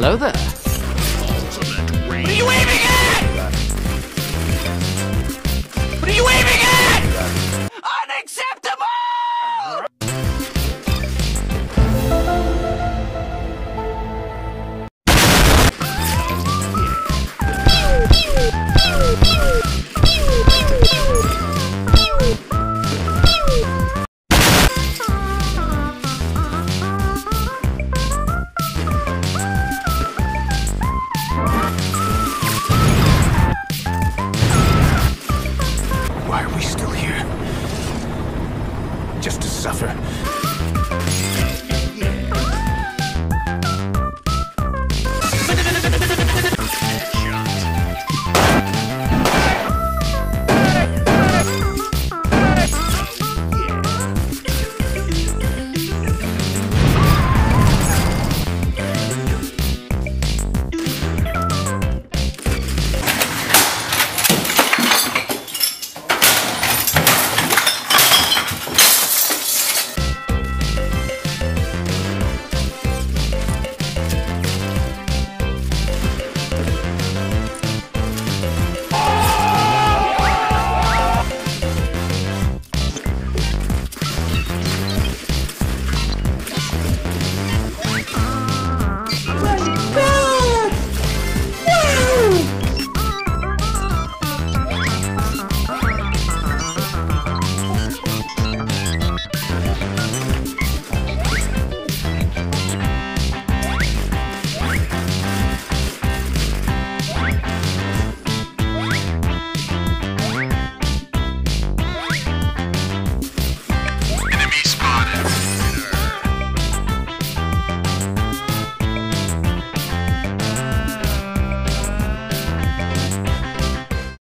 Hello there. just to suffer.